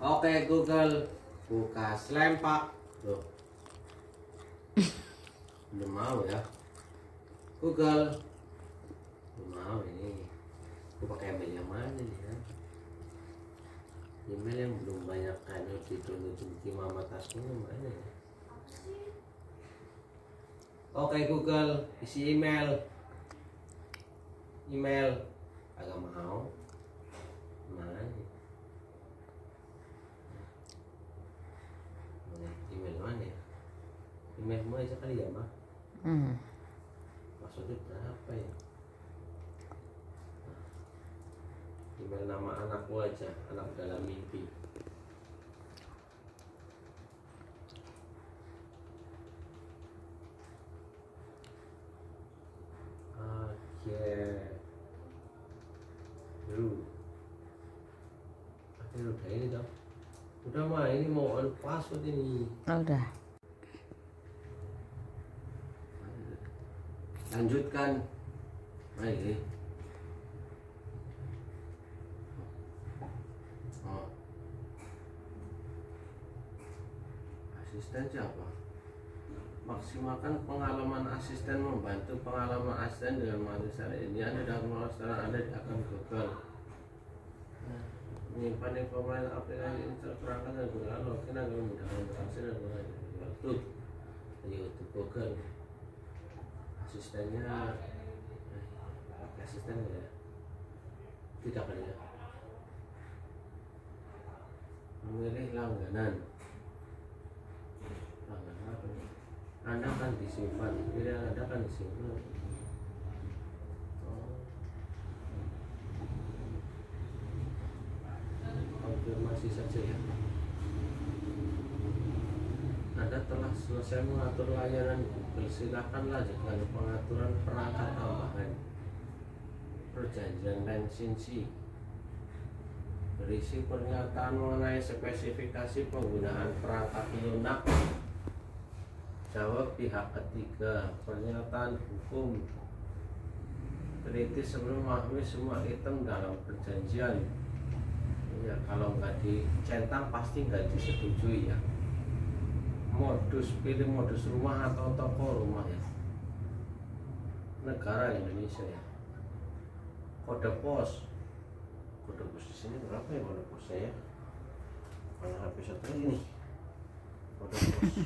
Oke Google, buka selempak. Loh. Belum mau ya. Google. Belum mau ini. Aku pakai email yang mana nih ya? Email yang belum banyak kan ditunjuk mama tasnya mana ya? Oke Google, isi email. Email. Agak mau. Mana? email mana ya mana sekali ya mah Hmm. maksudnya berapa ya? Email nama anakku aja anak dalam mimpi. Ru Aduh, udah ini dong udah mah ini mau anu password ini. Oh, udah. Lanjutkan. Baik oh. asisten siapa maksimalkan pengalaman asisten membantu pengalaman asisten dengan manusia ini. Ada dalam masalah ada di akun Google menyimpan informasi aplikasi terperangkat dan gunakan login agar memudahkan berhasil dan menghasilkan waktu. YouTube Google asistennya eh, asisten ya. Tidak kali ya. Memilih langganan. Langganan apa anda kan disimpan. Pilihan anda kan disimpan. Oh. konfirmasi saja ya anda telah selesai mengatur layanan Google, lanjutkan pengaturan perangkat tambahan. Perjanjian lisensi berisi pernyataan mengenai spesifikasi penggunaan perangkat lunak. Jawab pihak ketiga, pernyataan hukum. Teliti sebelum memahami semua item dalam perjanjian. Ya, kalau nggak dicentang pasti nggak disetujui ya modus pilih modus rumah atau toko rumah ya? Negara Indonesia ya? Kode pos. Kode pos di sini berapa ya kode posnya ya? Mana HP satu ini kode pos.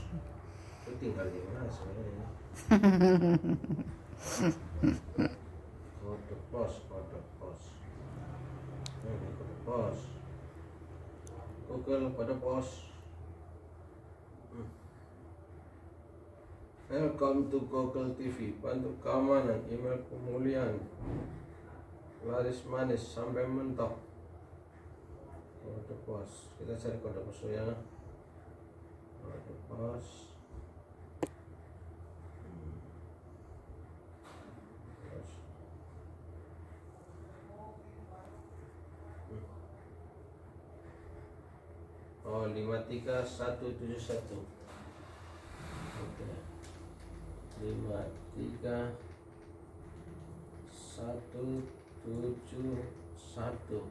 Itu tinggal di mana sebenarnya kode pos kode pos. Ini kode pos. Google kode pos Welcome to Google TV. Bantu keamanan, email kemuliaan, laris manis sampai mentok. Kode pos. Kita cari kode pos ya. Kode pos. Pos. Hmm. Oh, 53171. Oke. Lima tiga satu tujuh satu.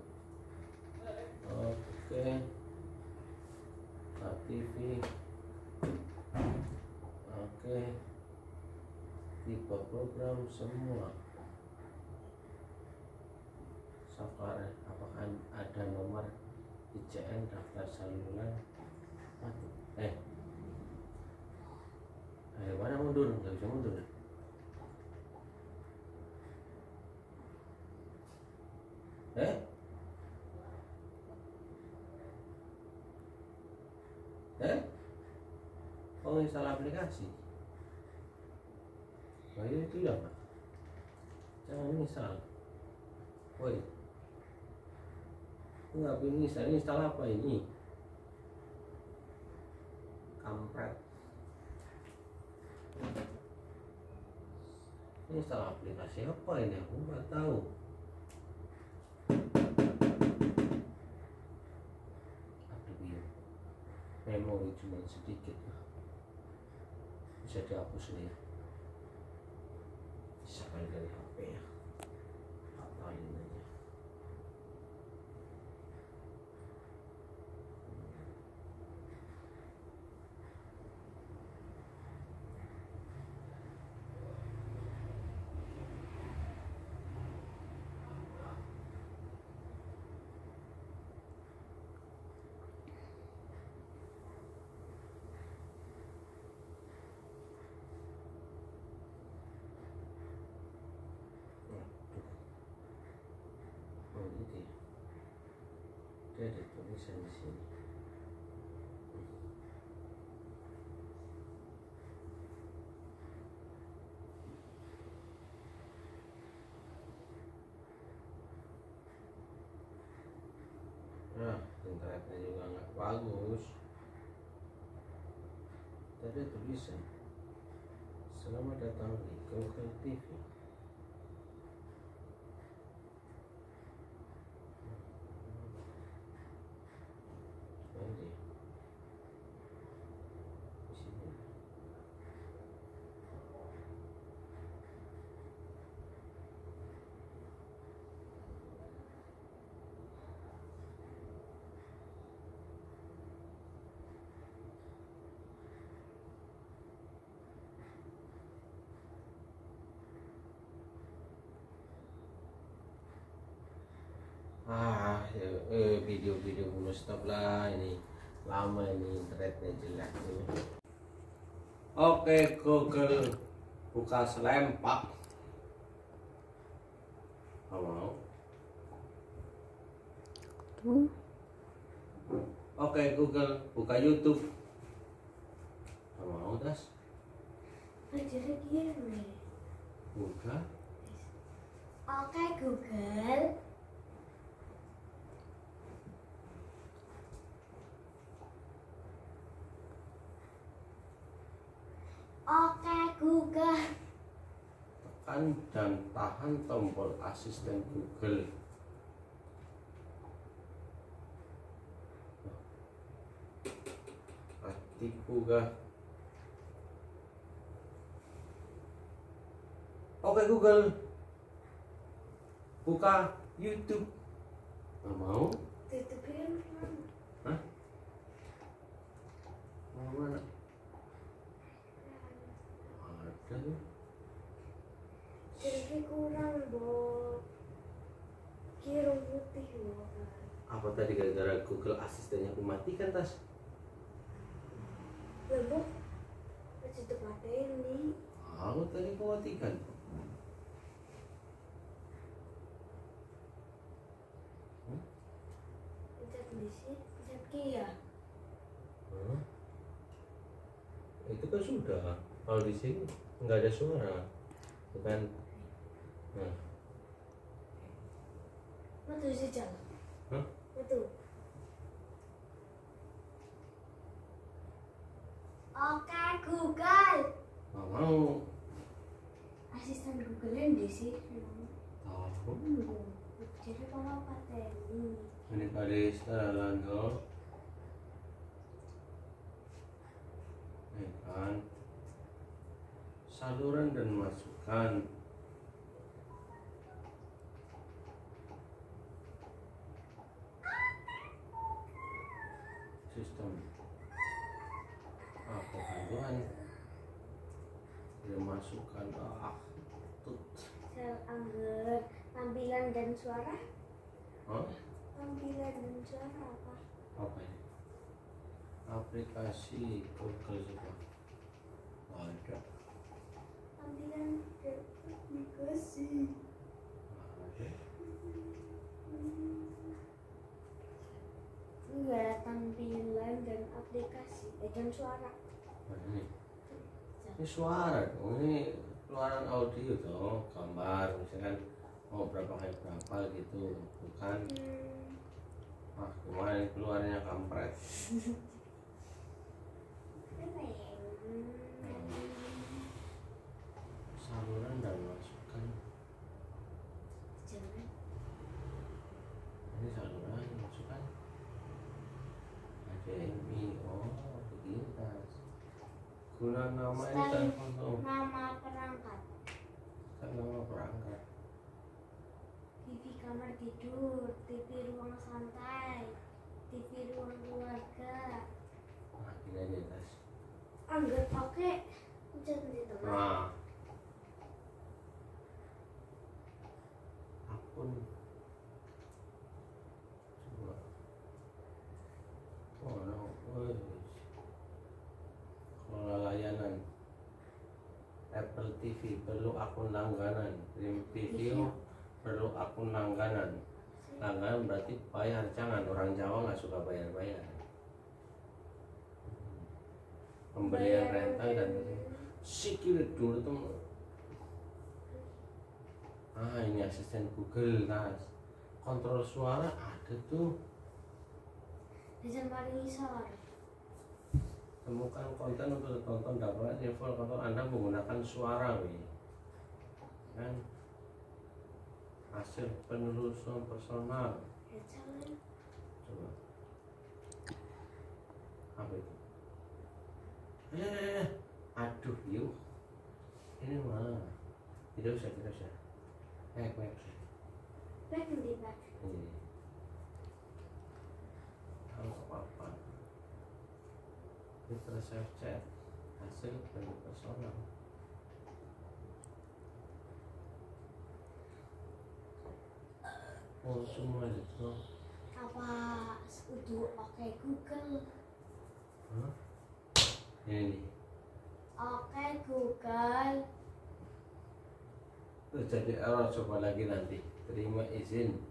Oke. KTV. Oke. Tipe program semua. Safari, apakah ada nomor ICN daftar saluran? Eh, Ayo mana mundur? Nggak bisa mundur. ya? Eh? Eh? Oh, install aplikasi. Nah, ini itu ya, Pak. Jangan install. Woi. Enggak ini install, ini install apa ini? Kampret. Ini aplikasi apa ini? Aku nggak tahu. Aduh iya. Memori cuma sedikit. Bisa dihapus nih. ya. Bisa dari HP ya. Apain aja. tulisan di sini Nah, internetnya juga nggak bagus. Tadi tulisan. Selamat datang di Google TV. Nanti. Di sini. Ah, ya, eh, video-video dulu stop lah ini lama ini internetnya jelek ini. Oke Google buka selempak. Nggak mau. Tuh. Oke Google buka YouTube. Mau das. Gini. Buka. Oke Google. Oke Google. Tekan dan tahan tombol asisten Google. Hatiku gak? Oke Google, buka YouTube. Nggak mau? Tutupin Hah? Mau mana? Ada. Jadi kurang Bob. Kira putih loh. Apa tadi gara-gara Google asistennya aku matikan tas? Bob. Masih tempat ini. Aku tadi aku matikan. Pencet di sini. Pencet kia. Hah? Itu kan sudah. Kalau di sini nggak ada suara, bukan? Matu sih jalan. Hah? Matu. Oke Google. nggak mau. Asisten Google yang di sini. Tahu. Jadi kalau pakai ini. Ini kali setelah no. Ini kan saluran dan masukan. Dia masukkan ah tut. Sel angger tampilan dan suara. Hah? Tampilan dan suara apa? apa ini aplikasi Google coba ada Tampilan dan aplikasi. ada Enggak tampilan dan aplikasi eh, dan suara. Ini suara ini keluaran audio dong gambar misalkan mau berapa kali berapa gitu bukan Hmm. ah kemarin keluarnya kampret saluran dan masukan Jangan. ini saluran masukan HDMI oh begini guna nama ini Style. telepon tuh Nama perangkat. nama perangkat TV kamar tidur, TV ruang santai, TV ruang keluarga. ini aja tas Anggur pakai pencet di tengah. nah akun coba oh no wes. kelola layanan Apple TV perlu akun langganan. Prime Video perlu akun langganan. Langganan berarti bayar jangan. Orang Jawa nggak suka bayar bayar pembelian rental dan sikit dulu tuh. Ah ini asisten Google tas kontrol suara ada tuh. Bisa paling isor. Temukan konten untuk ditonton dapat info kantor anda menggunakan suara wi. Kan? Hasil penelusuran personal. Ya coba. Apa itu? Eh aduh yuk. Ini mana tidak usah tidak usah. Eh baik Back nanti back. ini tahu apa apa save chat hasil dari personal. Oh semua itu. Apa udah oke Google? Hah? ini? Oke Google. Terus jadi error coba lagi nanti. Terima izin.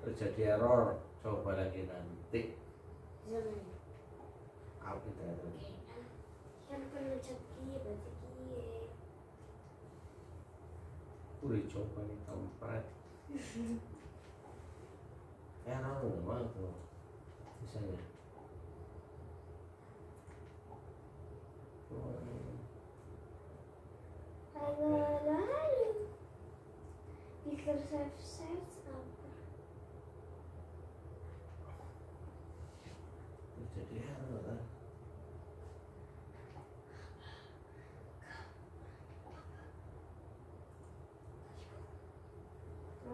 Terjadi error coba lagi nanti. Jangan. apa itu error? Kan berarti udah coba nih kampret error memang tuh misalnya. Lalu lalu apa? terjadi error kan? Aku harus bawa ke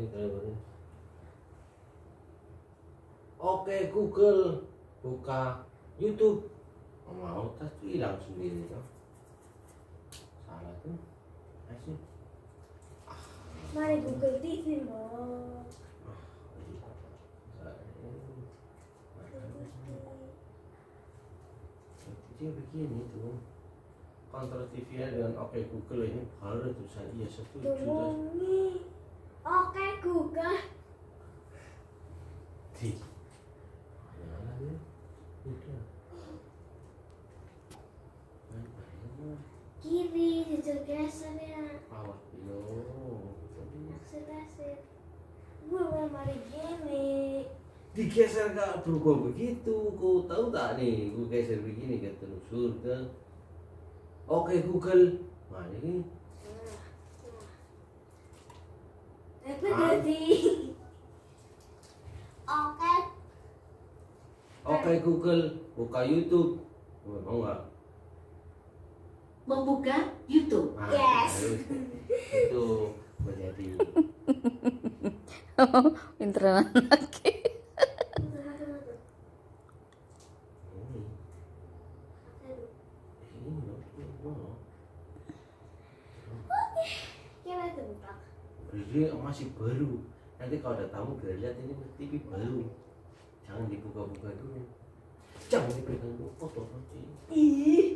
Oke Google. Buka YouTube. Oh, mau tas hilang sendiri tuh salah tuh. Asyik. Mari Google TV loh. Dia begini tuh. Kontrol TV dengan Oke Google ini baru tulisan iya setuju Google. di ya? Kiri jujur geser ya. awas yo Geser-geser. Gue mau mari gini. digeser gak berubah begitu kau tahu tak nih gue geser begini ke telusur ke oke Google nah ini Ah. Oke. oke Google buka YouTube Oh, mau nggak Membuka YouTube. Nah, Yes. itu menjadi Pinter lagi. ini ini loh, ini loh. Kira itu buka. Ini masih baru nanti kalau ada tamu biar lihat ini TV baru. Jangan dibuka-buka dulu. Jangan dipegang dulu foto nanti Ih.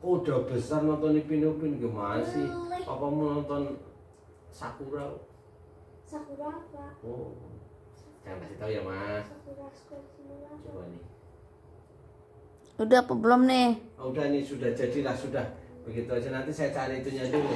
Kok udah besar nonton Ipin Upin gimana sih? Apa mau nonton Sakura? Sakura apa? oh. Jangan kasih tahu ya mas. Sakura coba nih. Udah apa belum nih? oh, udah nih sudah jadilah sudah begitu aja nanti saya cari itunya dulu